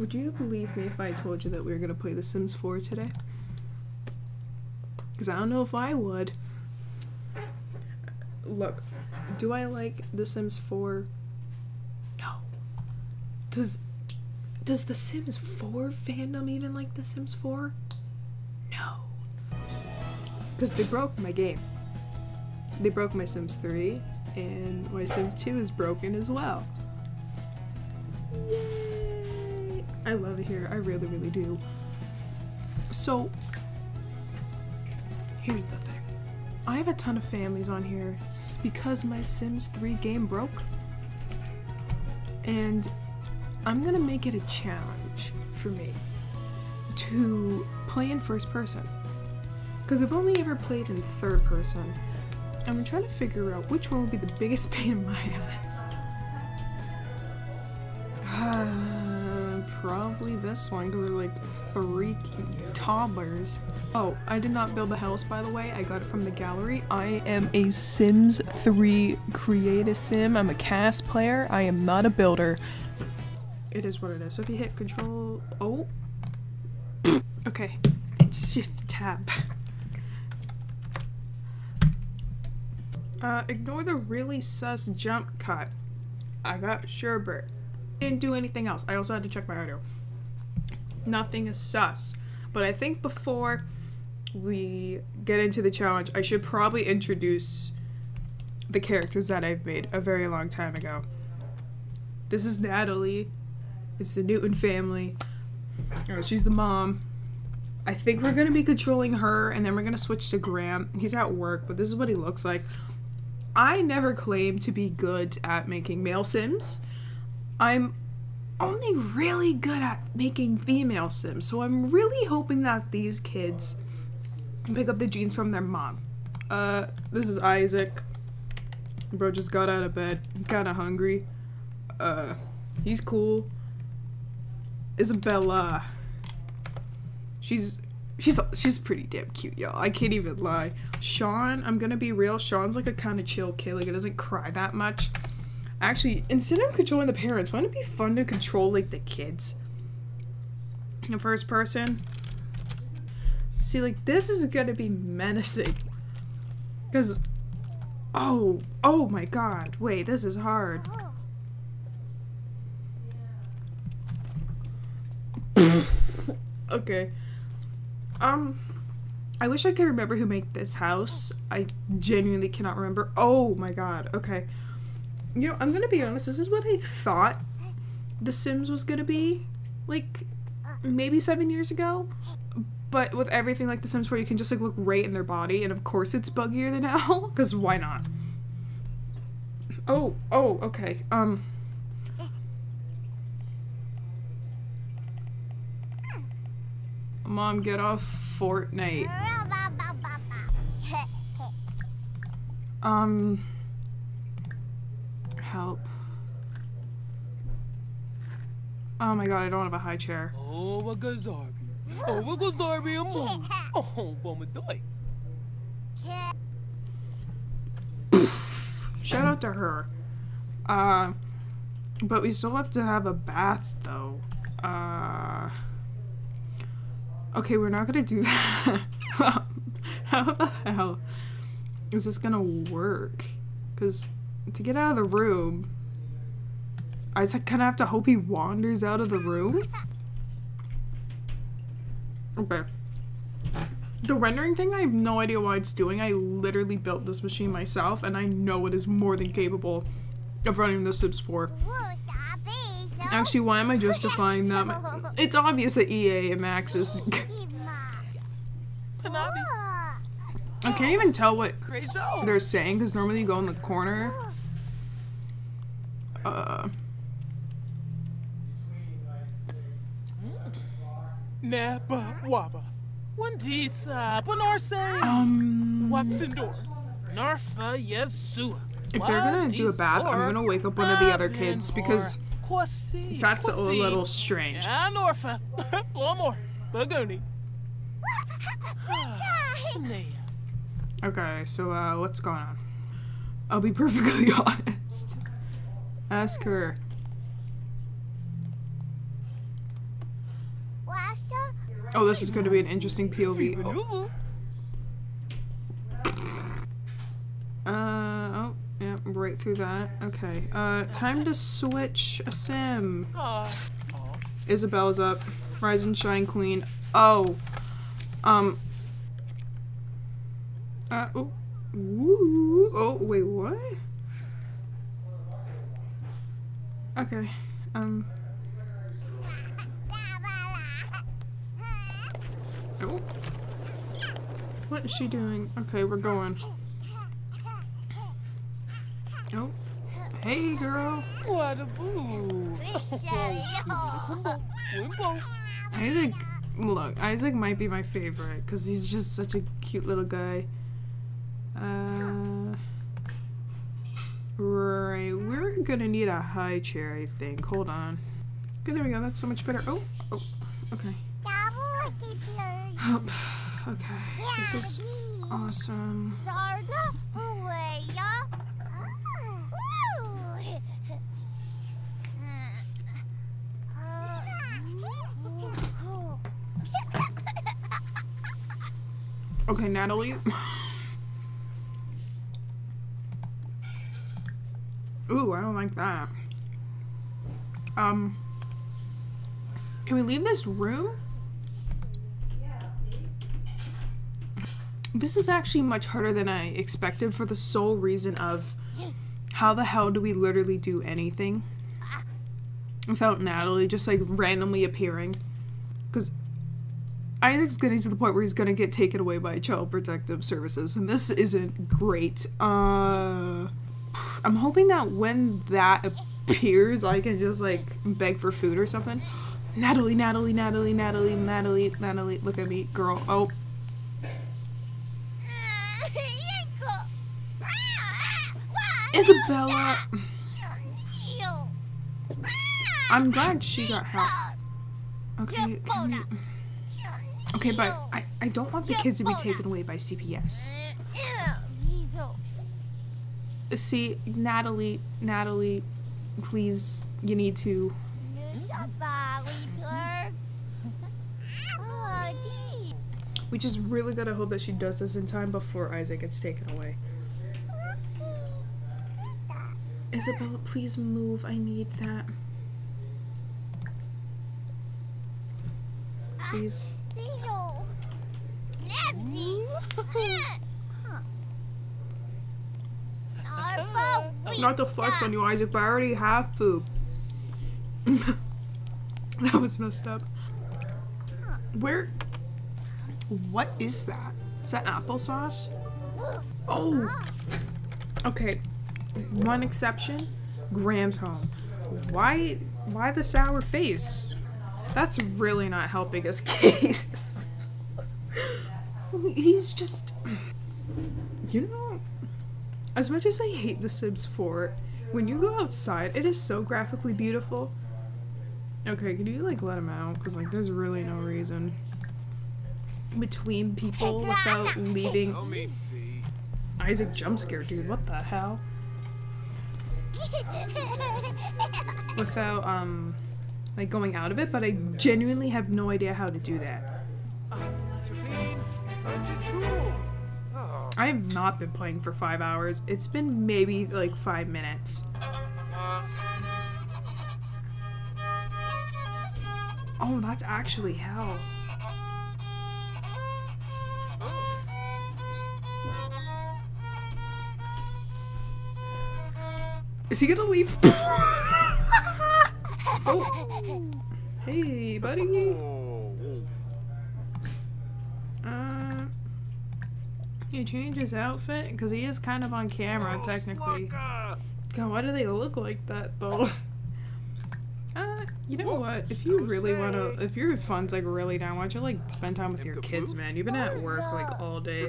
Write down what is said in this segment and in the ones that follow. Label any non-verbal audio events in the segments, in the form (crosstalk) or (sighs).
Would you believe me if I told you that we were gonna play The Sims 4 today? Because I don't know if I would. Look, do I like The Sims 4? No. Does does The Sims 4 fandom even like The Sims 4? No. Because they broke my game. They broke my Sims 3, and my Sims 2 is broken as well. Yay! I love it here. I really, really do. So, here's the thing. I have a ton of families on here because my Sims 3 game broke. And I'm gonna make it a challenge for me to play in first person. Because I've only ever played in third person. I'm trying to figure out which one will be the biggest pain in my (laughs) ass. Probably this one because they're like three toddlers. Oh, I did not build the house by the way. I got it from the gallery. I am a Sims 3 create a sim. I'm a CAS player. I am not a builder. It is what it is. So if you hit control oh okay. It's shift tab. Uh, ignore the really sus jump cut. I got sherbet. Didn't do anything else. I also had to check my audio. Nothing is sus. But I think before we get into the challenge, I should probably introduce the characters that I've made a very long time ago. This is Natalie. It's the Newton family. Oh, she's the mom. I think we're gonna be controlling her, and then we're gonna switch to Graham. He's at work, but this is what he looks like. I never claimed to be good at making male sims. I'm only really good at making female sims, so I'm really hoping that these kids pick up the genes from their mom. Uh, this is Isaac. Bro just got out of bed. I'm kinda hungry. Uh, he's cool. Isabella. She's she's she's pretty damn cute, y'all. I can't even lie. Sean, I'm gonna be real. Sean's like a kind of chill kid. Like, it doesn't cry that much. Actually, instead of controlling the parents, wouldn't it be fun to control like the kids? In first person. See, like this is gonna be menacing. Cause, oh, oh my god! Wait, this is hard. (laughs) okay. Um, I wish I could remember who made this house. I genuinely cannot remember. Oh my god. Okay. You know, I'm gonna be honest. This is what I thought The Sims was gonna be, like maybe seven years ago. But with everything like The Sims, where you can just like look right in their body, and of course it's buggier than (laughs) hell. Because why not? Oh, oh, okay. Um. Mom, get off Fortnite. (laughs) Um. Help. Oh my god, I don't have a high chair. Oh, what goes Zarby? Oh, what goes move? Oh, Bomadoy. Shout out to her. Uh, but we still have to have a bath though. Uh, okay, we're not gonna do (laughs) that. How the hell is this gonna work? Because to get out of the room, I just kind of have to hope he wanders out of the room. Okay. The rendering thing, I have no idea why it's doing. I literally built this machine myself, and I know it is more than capable of running the Sims 4. Actually, why am I justifying that? (laughs) It's obvious that EA and Max is... (laughs) I can't even tell what they're saying because normally you go in the corner. Uh, Napa Wava. Wandisa. Panorse. um, Waxendor. Narfa Yesua. if they're gonna do a bath, I'm gonna wake up one of the other kids because that's a little strange. Yeah, Norfa. Flomor. (laughs) Bagoni. Okay, so uh, what's going on? I'll be perfectly (laughs) honest. Ask her. Oh, this is going to be an interesting POV. Oh. Uh, oh, yeah, right through that. Okay, uh, time to switch a sim. Isabel's up. Rise and shine, queen. Oh. Um. Uh, oh. Woo. Oh, wait, what? Okay. Um. Oh. What is she doing? Okay, we're going. Oh. Hey, girl. What a boo. Wimbo. (laughs) Isaac, look, Isaac might be my favorite because he's just such a cute little guy. Uh, right, we're gonna need a high chair, I think. Hold on. Okay, there we go. That's so much better. Oh, oh, okay. Oh, okay. This is awesome. Okay, Natalie. (laughs) Ooh, I don't like that. Um, can we leave this room? This is actually much harder than I expected for the sole reason of how the hell do we literally do anything without Natalie just like randomly appearing? Because Isaac's getting to the point where he's gonna get taken away by Child Protective Services, and this isn't great. Uh, I'm hoping that when that appears, I can just like beg for food or something. Natalie, Natalie, Natalie, Natalie, Natalie, Natalie, look at me, girl. Oh, Isabella. I'm glad she got help. Okay, we... Okay, but I, I don't want the kids to be taken away by CPS. See, Natalie, Natalie, please, you need to. We just really gotta hope that she does this in time before Isaac gets taken away. Isabella, please move. I need that. Please. (laughs) Not to flex on you, Isaac, but I already have food. (laughs) that was messed up. Where? What is that? Is that applesauce? Oh! Okay, one exception, Graham's home. Why why the sour face? That's really not helping his (laughs) case. He's just you know as much as I hate the Sims 4, when you go outside, it is so graphically beautiful. Okay, can you like let him out? Because like there's really no reason. Between people without leaving No me see. Isaac jump scare, dude. What the hell? (laughs) without um like going out of it, but I genuinely have no idea how to do that. I have not been playing for five hours. It's been maybe like five minutes. Oh, that's actually hell. Is he gonna leave? (laughs) oh. Hey, buddy. Oh. Uh, he changed his outfit because he is kind of on camera, technically. Flocka. God, why do they look like that though? (laughs) Uh, you know what? If you really want to, if your fun's like really down, why don't you like spend time with your kids, man? You've been at work like all day.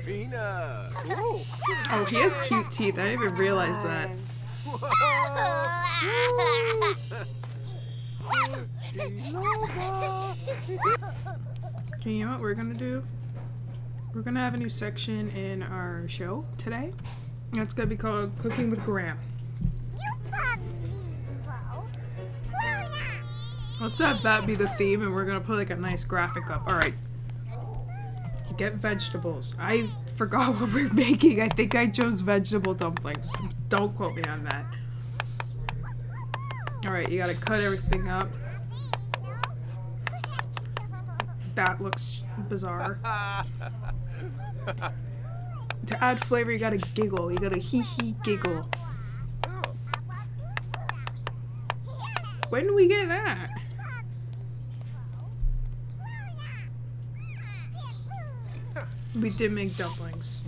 Oh, he has cute teeth. I didn't even realize that. (laughs) (laughs) Okay, you know what we're gonna do? We're gonna have a new section in our show today. And It's gonna be called Cooking with Graham. Let's have that be the theme and we're gonna put like a nice graphic up. Alright. Get vegetables. I forgot (laughs) what we're making. I think I chose vegetable dumplings. Don't quote me on that. Alright, you gotta cut everything up. That looks bizarre. (laughs) (laughs) to add flavor, you gotta giggle. You gotta hee hee giggle. When do we get that? We did make dumplings.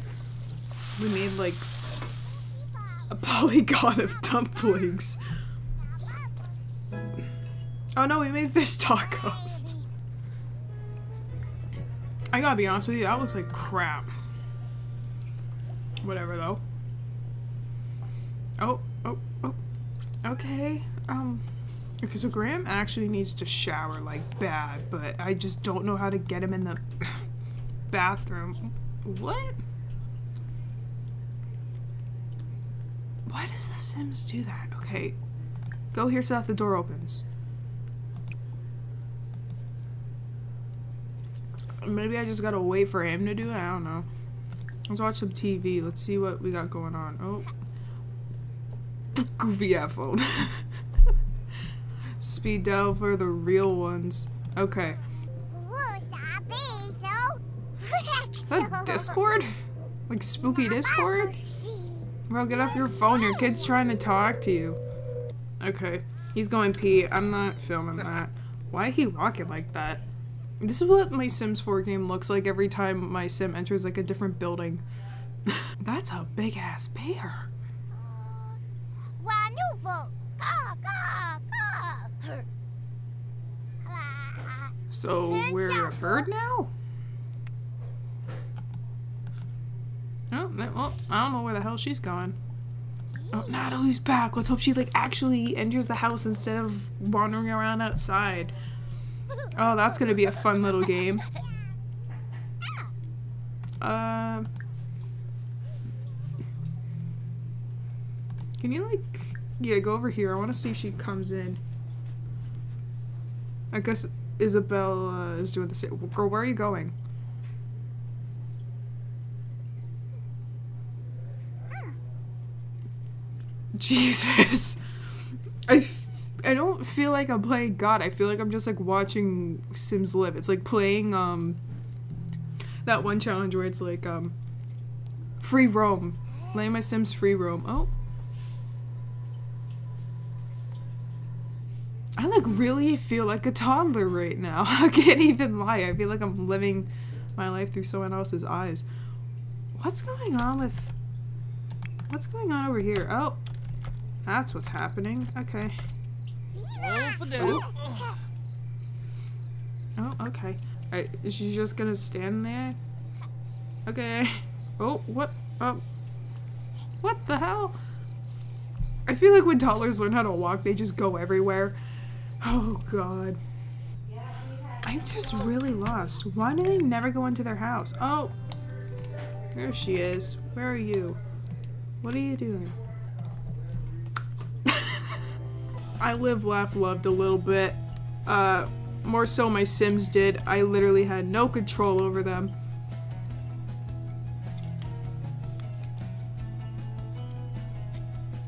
We made like a (laughs) polygon of dumplings. Oh no, we made fish tacos. I gotta be honest with you, that looks like crap. Whatever though. Oh, oh, oh. Okay. Um okay, so Graham actually needs to shower like bad, but I just don't know how to get him in the (sighs) bathroom. What? Why does The Sims do that? Okay. Go here so that the door opens. Maybe I just gotta wait for him to do it? I don't know. Let's watch some TV. Let's see what we got going on. Oh. (laughs) Goofy iPhone. (laughs) Speed dial for the real ones. Okay. that Discord? Like spooky Discord? Bro, get off your phone. Your kid's trying to talk to you. Okay. He's going pee. I'm not filming that. Why he walking like that? This is what my Sims 4 game looks like every time my sim enters like a different building. (laughs) That's a big ass bear. So we're a bird now? Oh, well, I don't know where the hell she's going. Oh, Natalie's back. Let's hope she like actually enters the house instead of wandering around outside. Oh, that's gonna be a fun little game. Uh, can you like, yeah, go over here. I want to see if she comes in. I guess Isabel uh, is doing the same. Girl, where are you going? Jesus. (laughs) I, I don't feel like I'm playing God. I feel like I'm just like watching Sims live. It's like playing um that one challenge where it's like um free roam. Letting my Sims free roam. Oh. I like really feel like a toddler right now. (laughs) I can't even lie. I feel like I'm living my life through someone else's eyes. What's going on with What's going on over here? Oh, that's what's happening. Okay. Oh, oh okay. Alright, is she just gonna stand there? Okay. Oh, what? Oh. What the hell? I feel like when toddlers learn how to walk, they just go everywhere. Oh, God. I'm just really lost. Why do they never go into their house? Oh. There she is. Where are you? What are you doing? I live, laugh, loved a little bit. Uh, more so my Sims did. I literally had no control over them.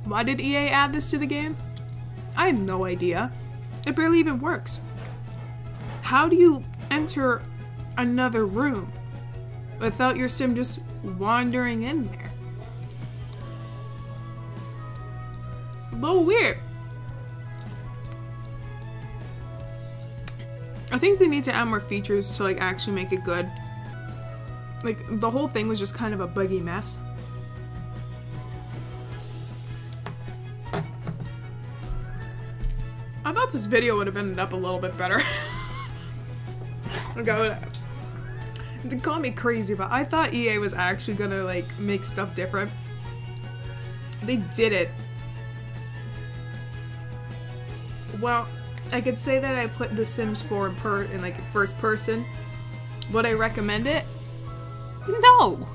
Why did EA add this to the game? I have no idea. It barely even works. How do you enter another room without your sim just wandering in there? A little weird. I think they need to add more features to like actually make it good. Like the whole thing was just kind of a buggy mess. I thought this video would have ended up a little bit better. (laughs) okay, they call me crazy, but I thought EA was actually gonna like make stuff different. They did it. Well, I could say that I put The Sims 4 in, per in like first person. Would I recommend it? No!